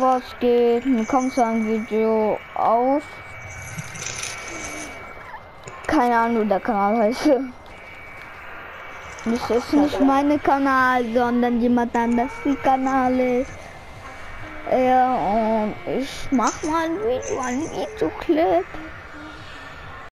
was geht? Willkommen zu einem Video auf. Keine Ahnung, wie der Kanal heißt. Das ist nicht mein Kanal, sondern jemand anders die Kanal ist. Ja, und ich mach mal ein Video, ein Videoclip.